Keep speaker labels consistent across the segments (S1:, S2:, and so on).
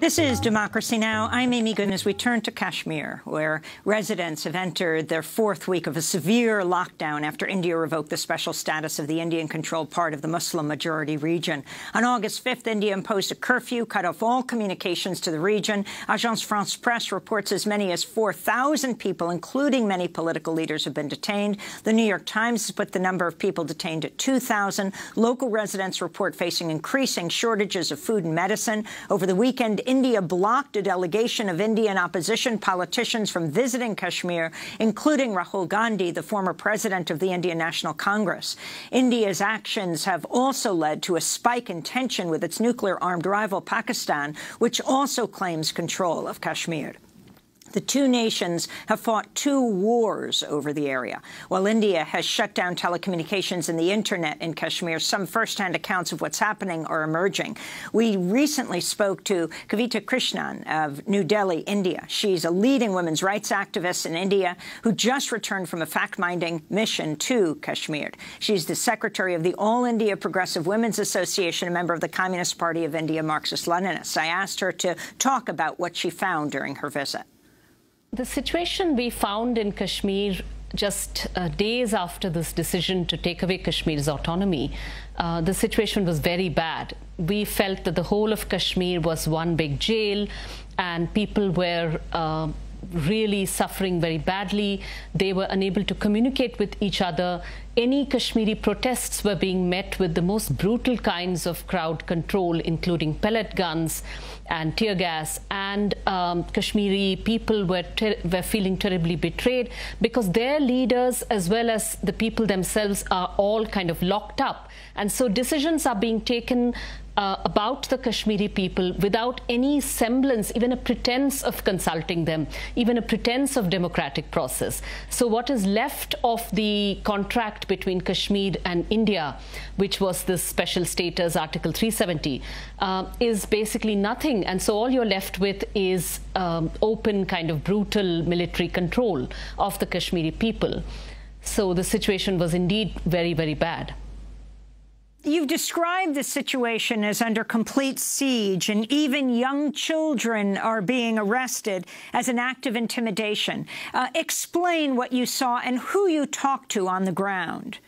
S1: This is Democracy Now! I'm Amy Goodman as we turn to Kashmir, where residents have entered their fourth week of a severe lockdown after India revoked the special status of the Indian-controlled part of the Muslim-majority region. On August 5th, India imposed a curfew, cut off all communications to the region. Agence France-Presse reports as many as 4,000 people, including many political leaders, have been detained. The New York Times has put the number of people detained at 2,000. Local residents report facing increasing shortages of food and medicine. Over the weekend, India blocked a delegation of Indian opposition politicians from visiting Kashmir, including Rahul Gandhi, the former president of the Indian National Congress. India's actions have also led to a spike in tension with its nuclear-armed rival Pakistan, which also claims control of Kashmir. The two nations have fought two wars over the area. While India has shut down telecommunications and the internet in Kashmir, some first-hand accounts of what's happening are emerging. We recently spoke to Kavita Krishnan of New Delhi, India. She's a leading women's rights activist in India who just returned from a fact-minding mission to Kashmir. She's the secretary of the All India Progressive Women's Association, a member of the Communist Party of India Marxist-Leninists. I asked her to talk about what she found during her visit.
S2: The situation we found in Kashmir just uh, days after this decision to take away Kashmir's autonomy, uh, the situation was very bad. We felt that the whole of Kashmir was one big jail and people were uh, really suffering very badly. They were unable to communicate with each other. Any Kashmiri protests were being met with the most brutal kinds of crowd control, including pellet guns and tear gas. And um, Kashmiri people were, were feeling terribly betrayed because their leaders, as well as the people themselves, are all kind of locked up. And so decisions are being taken uh, about the Kashmiri people without any semblance, even a pretense of consulting them, even a pretense of democratic process. So what is left of the contract between Kashmir and India, which was this special status, Article 370, uh, is basically nothing. And so all you're left with is um, open kind of brutal military control of the Kashmiri people. So the situation was indeed very, very bad.
S1: You've described the situation as under complete siege, and even young children are being arrested as an act of intimidation. Uh, explain what you saw and who you talked to on the ground.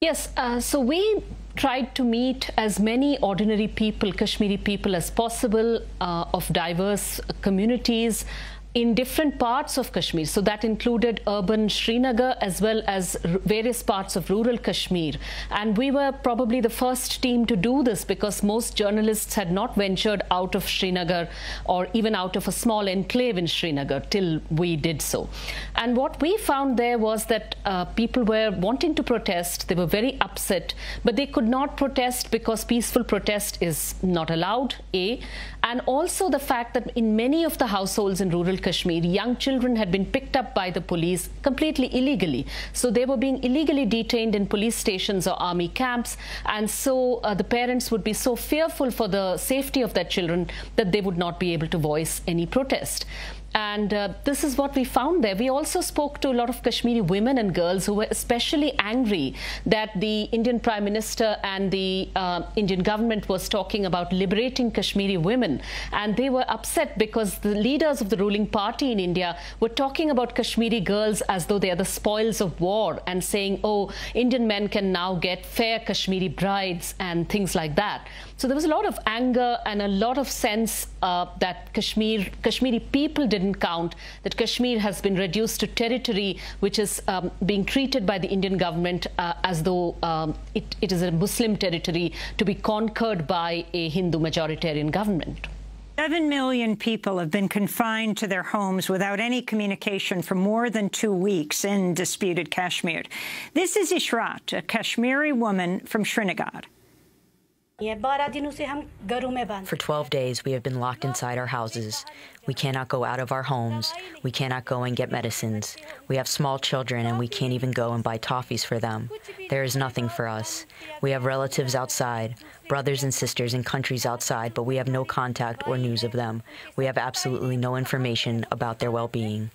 S2: Yes, uh, so we tried to meet as many ordinary people, Kashmiri people, as possible uh, of diverse communities, in different parts of Kashmir. So that included urban Srinagar as well as various parts of rural Kashmir. And we were probably the first team to do this because most journalists had not ventured out of Srinagar or even out of a small enclave in Srinagar till we did so. And what we found there was that uh, people were wanting to protest. They were very upset, but they could not protest because peaceful protest is not allowed, A. And also the fact that in many of the households in rural Kashmir, young children had been picked up by the police completely illegally. So they were being illegally detained in police stations or army camps. And so uh, the parents would be so fearful for the safety of their children that they would not be able to voice any protest. And uh, this is what we found there. We also spoke to a lot of Kashmiri women and girls who were especially angry that the Indian Prime Minister and the uh, Indian government was talking about liberating Kashmiri women. And they were upset because the leaders of the ruling party in India were talking about Kashmiri girls as though they are the spoils of war and saying, oh, Indian men can now get fair Kashmiri brides and things like that. So there was a lot of anger and a lot of sense uh, that Kashmir, Kashmiri people didn't count, that Kashmir has been reduced to territory which is um, being treated by the Indian government uh, as though um, it, it is a Muslim territory to be conquered by a Hindu majoritarian government.
S1: Seven million people have been confined to their homes without any communication for more than two weeks in disputed Kashmir. This is Ishrat, a Kashmiri woman from Srinagar.
S3: For 12 days, we have been locked inside our houses. We cannot go out of our homes. We cannot go and get medicines. We have small children, and we can't even go and buy toffees for them. There is nothing for us. We have relatives outside, brothers and sisters in countries outside, but we have no contact or news of them. We have absolutely no information about their well being.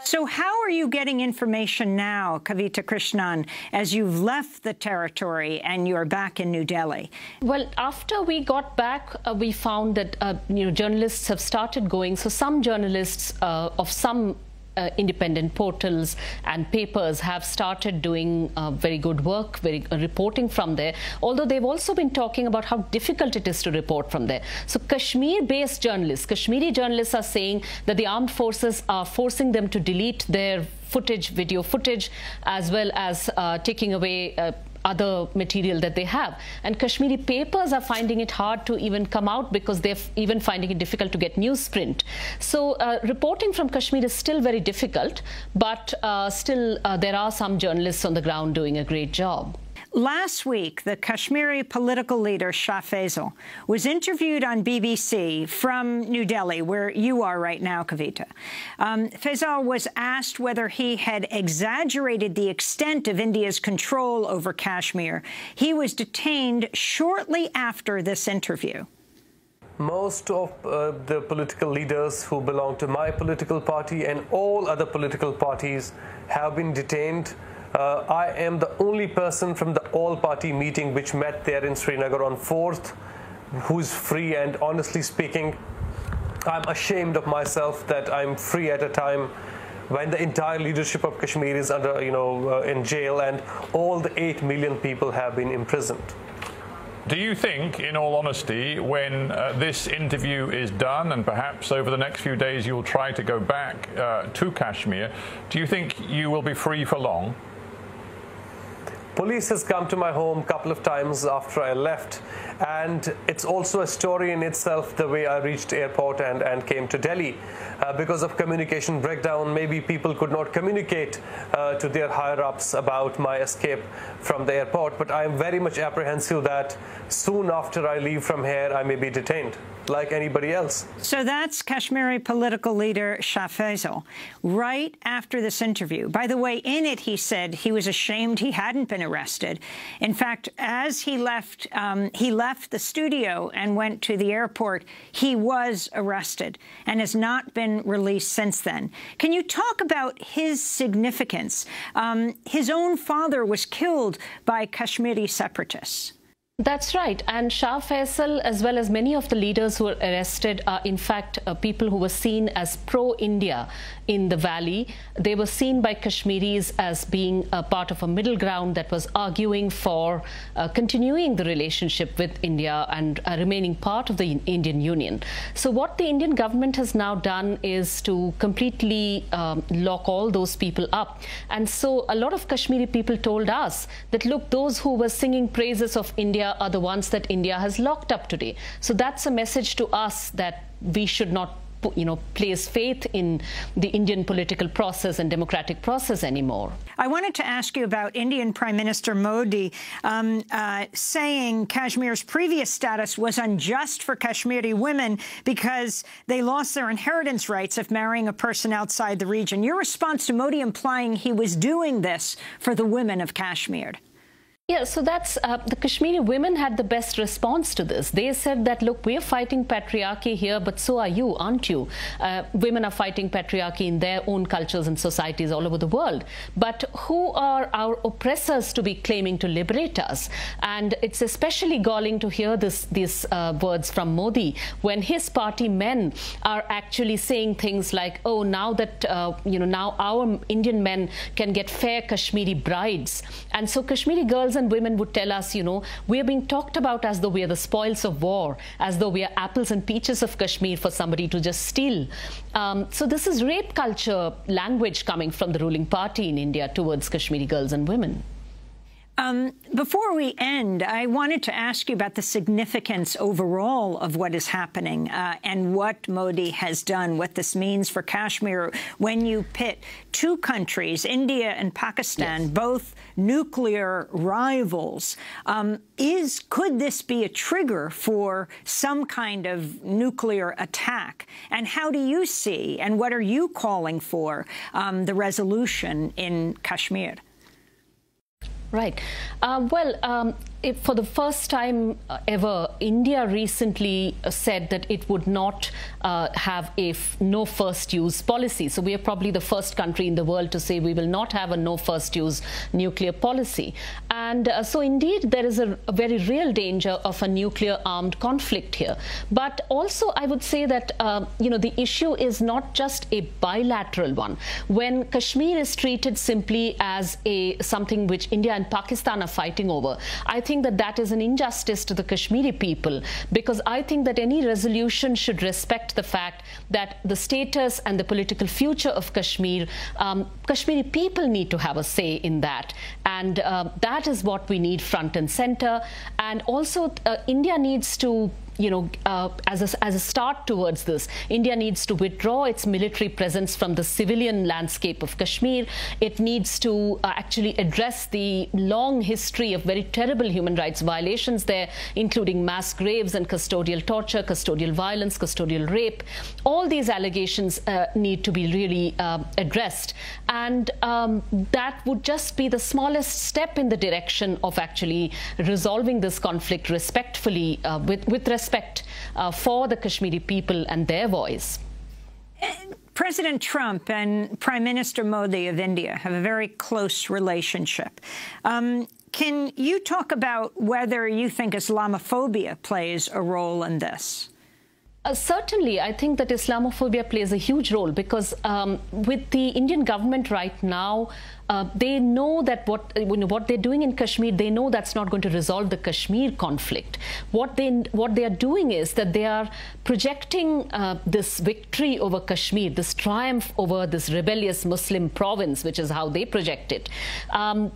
S1: So how are you getting information now, Kavita Krishnan, as you've left the territory and you're back in New Delhi?
S2: Well, after we got back, uh, we found that uh, you know journalists have started going. So some journalists uh, of some uh, independent portals and papers have started doing uh, very good work, very uh, reporting from there. Although they've also been talking about how difficult it is to report from there. So Kashmir-based journalists, Kashmiri journalists are saying that the armed forces are forcing them to delete their footage, video footage, as well as uh, taking away uh, other material that they have. And Kashmiri papers are finding it hard to even come out because they're even finding it difficult to get newsprint. So uh, reporting from Kashmir is still very difficult, but uh, still uh, there are some journalists on the ground doing a great job.
S1: Last week, the Kashmiri political leader Shah Faisal was interviewed on BBC from New Delhi, where you are right now, Kavita. Um, Faisal was asked whether he had exaggerated the extent of India's control over Kashmir. He was detained shortly after this interview.
S4: Most of uh, the political leaders who belong to my political party and all other political parties have been detained uh, I am the only person from the all-party meeting which met there in Srinagar on 4th who's free and honestly speaking, I'm ashamed of myself that I'm free at a time when the entire leadership of Kashmir is under, you know, uh, in jail and all the 8 million people have been imprisoned.
S5: Do you think, in all honesty, when uh, this interview is done and perhaps over the next few days you'll try to go back uh, to Kashmir, do you think you will be free for long?
S4: Police has come to my home a couple of times after I left and it's also a story in itself the way I reached airport and, and came to Delhi. Uh, because of communication breakdown, maybe people could not communicate uh, to their higher-ups about my escape from the airport, but I am very much apprehensive that soon after I leave from here, I may be detained like anybody else.
S1: So that's Kashmiri political leader Shah Faisal. Right after this interview, by the way, in it he said he was ashamed he hadn't been arrested. In fact, as he left, um, he left the studio and went to the airport, he was arrested and has not been released since then. Can you talk about his significance? Um, his own father was killed by Kashmiri separatists.
S2: That's right. And Shah Faisal, as well as many of the leaders who were arrested, are in fact uh, people who were seen as pro-India in the valley. They were seen by Kashmiris as being a part of a middle ground that was arguing for uh, continuing the relationship with India and uh, remaining part of the Indian Union. So what the Indian government has now done is to completely um, lock all those people up. And so a lot of Kashmiri people told us that, look, those who were singing praises of India are the ones that India has locked up today. So that's a message to us that we should not you know, place faith in the Indian political process and democratic process anymore.
S1: I wanted to ask you about Indian Prime Minister Modi um, uh, saying Kashmir's previous status was unjust for Kashmiri women because they lost their inheritance rights if marrying a person outside the region. Your response to Modi implying he was doing this for the women of Kashmir.
S2: Yeah, so that's uh, the Kashmiri women had the best response to this. They said that, look, we're fighting patriarchy here, but so are you, aren't you? Uh, women are fighting patriarchy in their own cultures and societies all over the world. But who are our oppressors to be claiming to liberate us? And it's especially galling to hear this, these uh, words from Modi when his party men are actually saying things like, oh, now that, uh, you know, now our Indian men can get fair Kashmiri brides. And so Kashmiri girls and women would tell us, you know, we're being talked about as though we are the spoils of war, as though we are apples and peaches of Kashmir for somebody to just steal. Um, so this is rape culture language coming from the ruling party in India towards Kashmiri girls and women.
S1: Um, before we end, I wanted to ask you about the significance overall of what is happening uh, and what Modi has done, what this means for Kashmir when you pit two countries, India and Pakistan, yes. both nuclear rivals. Um, is Could this be a trigger for some kind of nuclear attack? And how do you see, and what are you calling for, um, the resolution in Kashmir?
S2: Right. Uh, well, um, for the first time uh, ever, India recently uh, said that it would not uh, have a no first use policy. So we are probably the first country in the world to say we will not have a no first use nuclear policy. And uh, so indeed, there is a, a, very real danger of a nuclear armed conflict here. But also, I would say that, uh, you know, the issue is not just a bilateral one. When Kashmir is treated simply as a something which India and Pakistan are fighting over, I think think that that is an injustice to the Kashmiri people because I think that any resolution should respect the fact that the status and the political future of Kashmir, um, Kashmiri people need to have a say in that. And uh, that is what we need front and center. And also, uh, India needs to you know, uh, as, a, as a start towards this, India needs to withdraw its military presence from the civilian landscape of Kashmir. It needs to uh, actually address the long history of very terrible human rights violations there, including mass graves and custodial torture, custodial violence, custodial rape. All these allegations uh, need to be really uh, addressed. And um, that would just be the smallest step in the direction of actually resolving this conflict respectfully uh, with, with respect respect uh, for the Kashmiri people and their voice.
S1: President Trump and Prime Minister Modi of India have a very close relationship. Um, can you talk about whether you think Islamophobia plays a role in this?
S2: Uh, certainly, I think that Islamophobia plays a huge role because um, with the Indian government right now, uh, they know that what you know, what they're doing in Kashmir, they know that's not going to resolve the Kashmir conflict. What they what they are doing is that they are projecting uh, this victory over Kashmir, this triumph over this rebellious Muslim province, which is how they project it. Um,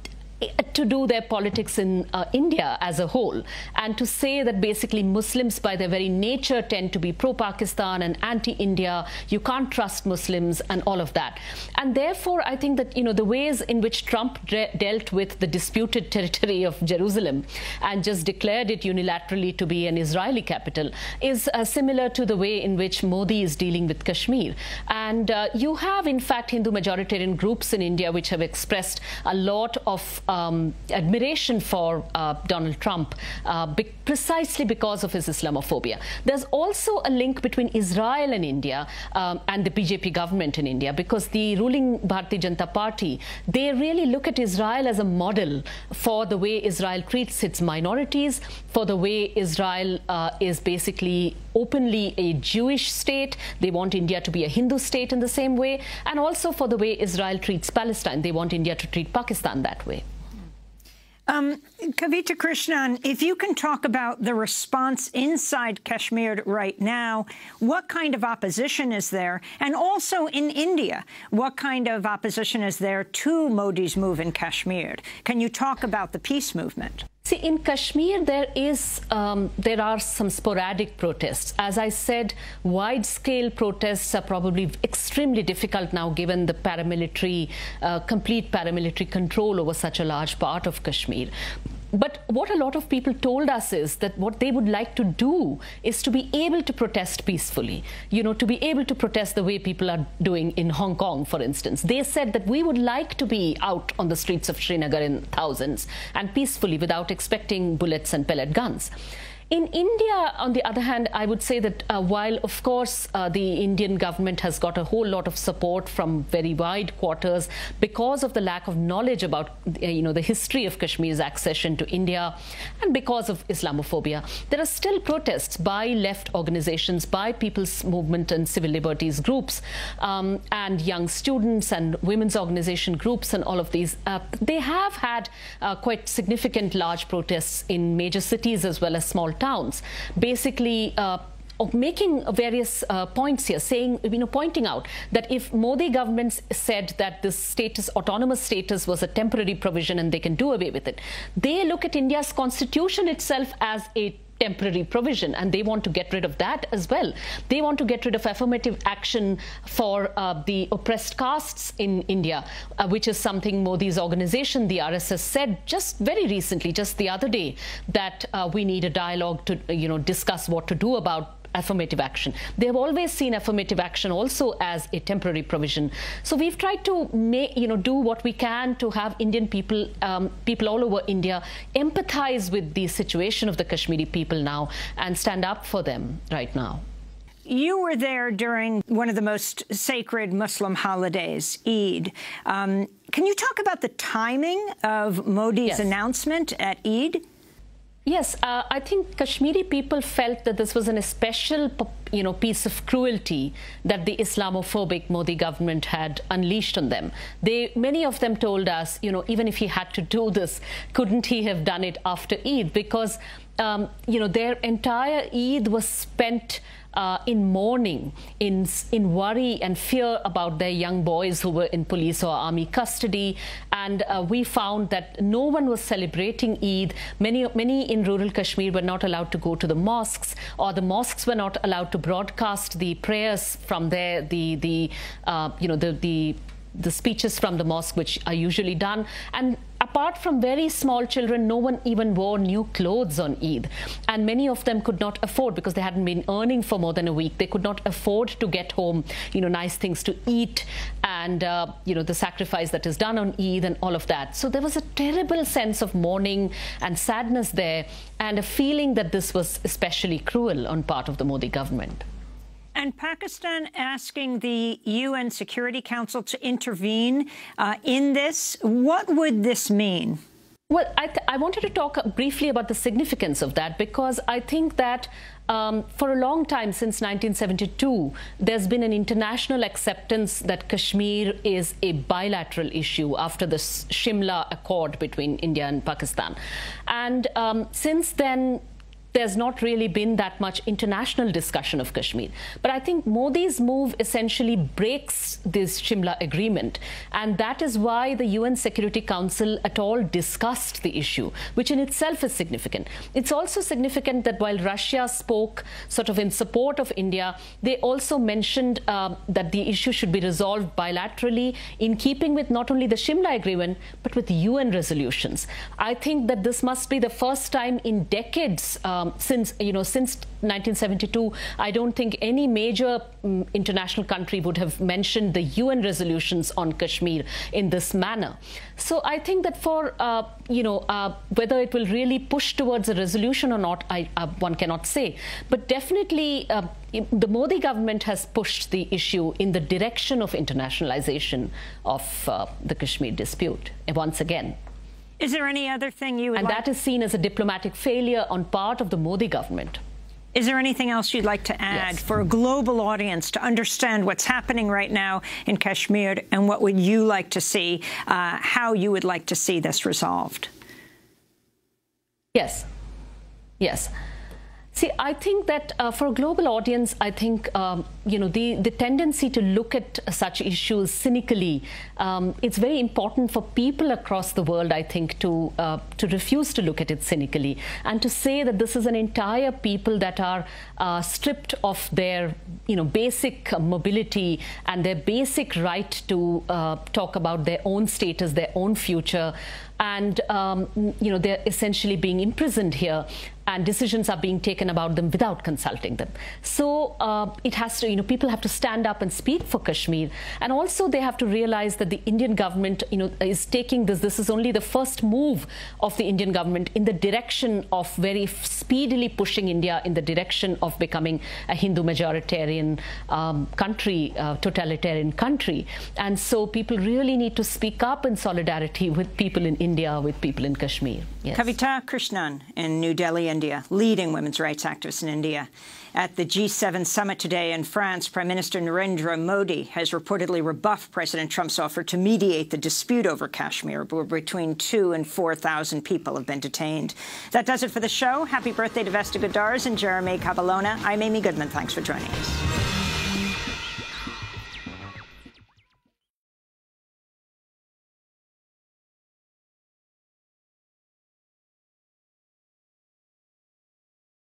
S2: to do their politics in uh, India as a whole and to say that basically Muslims by their very nature tend to be pro-Pakistan and anti-India, you can't trust Muslims and all of that. And therefore, I think that, you know, the ways in which Trump dealt with the disputed territory of Jerusalem and just declared it unilaterally to be an Israeli capital is uh, similar to the way in which Modi is dealing with Kashmir. And uh, you have, in fact, Hindu majoritarian groups in India which have expressed a lot of um, admiration for uh, Donald Trump uh, be precisely because of his Islamophobia. There's also a link between Israel and India um, and the BJP government in India because the ruling Bharatiya Janata Party, they really look at Israel as a model for the way Israel treats its minorities, for the way Israel uh, is basically openly a Jewish state. They want India to be a Hindu state in the same way, and also for the way Israel treats Palestine. They want India to treat Pakistan that way.
S1: Um, Kavita Krishnan, if you can talk about the response inside Kashmir right now, what kind of opposition is there? And also in India, what kind of opposition is there to Modi's move in Kashmir? Can you talk about the peace movement?
S2: See, in Kashmir, there is um, there are some sporadic protests. As I said, wide-scale protests are probably extremely difficult now, given the paramilitary, uh, complete paramilitary control over such a large part of Kashmir. But what a lot of people told us is that what they would like to do is to be able to protest peacefully, you know, to be able to protest the way people are doing in Hong Kong, for instance. They said that we would like to be out on the streets of Srinagar in thousands and peacefully without expecting bullets and pellet guns. In India, on the other hand, I would say that uh, while, of course, uh, the Indian government has got a whole lot of support from very wide quarters because of the lack of knowledge about, uh, you know, the history of Kashmir's accession to India and because of Islamophobia, there are still protests by left organizations, by people's movement and civil liberties groups, um, and young students and women's organization groups and all of these. Uh, they have had uh, quite significant large protests in major cities as well as small towns, basically uh, making various uh, points here, saying, you know, pointing out that if Modi government said that this status, autonomous status was a temporary provision and they can do away with it, they look at India's constitution itself as a temporary provision and they want to get rid of that as well. They want to get rid of affirmative action for uh, the oppressed castes in India, uh, which is something Modi's organization, the RSS, said just very recently, just the other day, that uh, we need a dialogue to, you know, discuss what to do about affirmative action. They have always seen affirmative action also as a temporary provision. So we've tried to make, you know, do what we can to have Indian people, um, people all over India, empathize with the situation of the Kashmiri people now and stand up for them right now.
S1: You were there during one of the most sacred Muslim holidays, Eid. Um, can you talk about the timing of Modi's yes. announcement at Eid?
S2: Yes, uh, I think Kashmiri people felt that this was an special, you know, piece of cruelty that the Islamophobic Modi government had unleashed on them. They, many of them told us, you know, even if he had to do this, couldn't he have done it after Eid? Because, um, you know, their entire Eid was spent uh, in mourning, in, in worry and fear about their young boys who were in police or army custody. And uh, we found that no one was celebrating Eid. Many, many in rural Kashmir were not allowed to go to the mosques, or the mosques were not allowed to broadcast the prayers from there, the, the uh, you know, the, the the speeches from the mosque, which are usually done. And apart from very small children, no one even wore new clothes on Eid. And many of them could not afford, because they hadn't been earning for more than a week, they could not afford to get home, you know, nice things to eat and, uh, you know, the sacrifice that is done on Eid and all of that. So there was a terrible sense of mourning and sadness there and a feeling that this was especially cruel on part of the Modi government.
S1: And Pakistan asking the UN Security Council to intervene uh, in this. What would this mean?
S2: Well, I, I, wanted to talk briefly about the significance of that because I think that um, for a long time, since 1972, there's been an international acceptance that Kashmir is a bilateral issue after the Shimla Accord between India and Pakistan. And um, since then, there's not really been that much international discussion of Kashmir. But I think Modi's move essentially breaks this Shimla agreement. And that is why the UN Security Council at all discussed the issue, which in itself is significant. It's also significant that while Russia spoke sort of in support of India, they also mentioned uh, that the issue should be resolved bilaterally in keeping with not only the Shimla agreement, but with UN resolutions. I think that this must be the first time in decades um, um, since you know since 1972, I don't think any major um, international country would have mentioned the UN resolutions on Kashmir in this manner. So I think that for uh, you know uh, whether it will really push towards a resolution or not, I, uh, one cannot say. But definitely, uh, the Modi government has pushed the issue in the direction of internationalization of uh, the Kashmir dispute once again.
S1: Is there any other thing you would
S2: And
S1: like
S2: that is seen as a diplomatic failure on part of the Modi government.
S1: Is there anything else you'd like to add yes. for a global audience to understand what's happening right now in Kashmir and what would you like to see, uh, how you would like to see this resolved?
S2: Yes. Yes. See, I think that uh, for a global audience, I think um, you know the the tendency to look at such issues cynically. Um, it's very important for people across the world, I think, to uh, to refuse to look at it cynically and to say that this is an entire people that are uh, stripped of their you know basic mobility and their basic right to uh, talk about their own status, their own future and um, you know they're essentially being imprisoned here and decisions are being taken about them without consulting them. So uh, it has to, you know, people have to stand up and speak for Kashmir. And also they have to realize that the Indian government, you know, is taking this, this is only the first move of the Indian government in the direction of very speedily pushing India in the direction of becoming a Hindu majoritarian um, country, uh, totalitarian country. And so people really need to speak up in solidarity with people in India, with people in Kashmir.
S1: Yes. Kavita Krishnan in New Delhi, India, leading women's rights activist in India. At the G7 summit today in France, Prime Minister Narendra Modi has reportedly rebuffed President Trump's offer to mediate the dispute over Kashmir, where between two and 4,000 people have been detained. That does it for the show. Happy birthday to Vesta Gudars and Jeremy Cavallona. I'm Amy Goodman. Thanks for joining us.